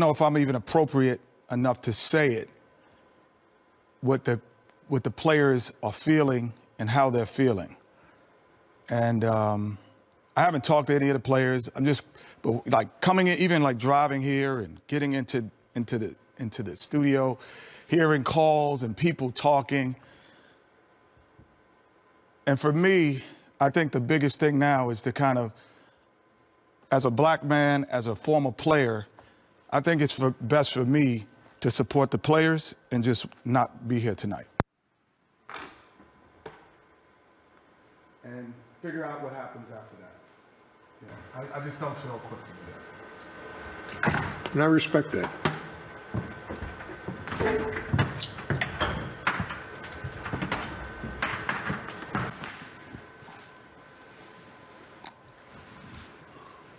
know if I'm even appropriate enough to say it. What the what the players are feeling and how they're feeling. And um, I haven't talked to any of the players. I'm just but like coming in, even like driving here and getting into into the into the studio, hearing calls and people talking. And for me, I think the biggest thing now is to kind of, as a black man, as a former player, I think it's for, best for me to support the players and just not be here tonight. And figure out what happens after that. Yeah, I, I just don't feel equipped to do that. And I respect that.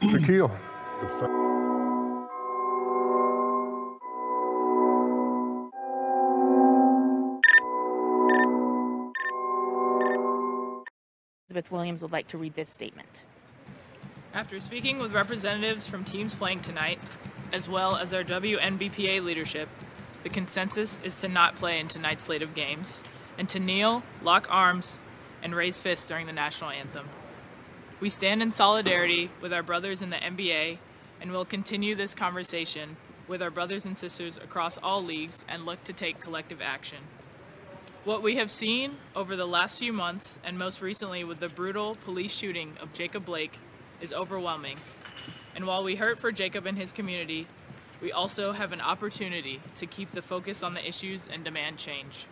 Shaquille. Elizabeth Williams would like to read this statement. After speaking with representatives from teams playing tonight, as well as our WNBPA leadership, the consensus is to not play in tonight's slate of games and to kneel, lock arms, and raise fists during the national anthem. We stand in solidarity with our brothers in the NBA and will continue this conversation with our brothers and sisters across all leagues and look to take collective action. What we have seen over the last few months, and most recently with the brutal police shooting of Jacob Blake, is overwhelming. And while we hurt for Jacob and his community, we also have an opportunity to keep the focus on the issues and demand change.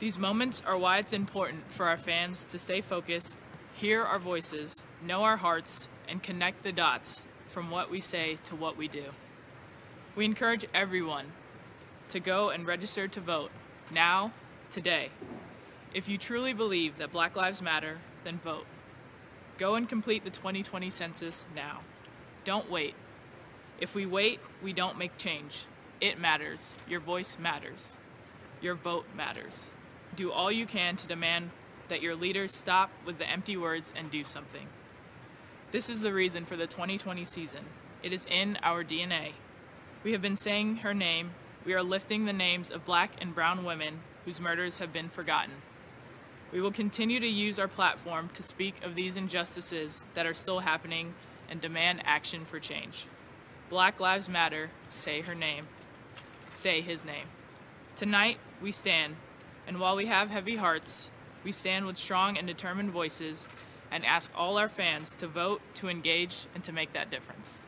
These moments are why it's important for our fans to stay focused, hear our voices, know our hearts, and connect the dots from what we say to what we do. We encourage everyone to go and register to vote now today. If you truly believe that Black Lives Matter, then vote. Go and complete the 2020 census now. Don't wait. If we wait, we don't make change. It matters. Your voice matters. Your vote matters. Do all you can to demand that your leaders stop with the empty words and do something. This is the reason for the 2020 season. It is in our DNA. We have been saying her name. We are lifting the names of black and brown women whose murders have been forgotten. We will continue to use our platform to speak of these injustices that are still happening and demand action for change. Black Lives Matter, say her name. Say his name. Tonight, we stand, and while we have heavy hearts, we stand with strong and determined voices and ask all our fans to vote, to engage, and to make that difference.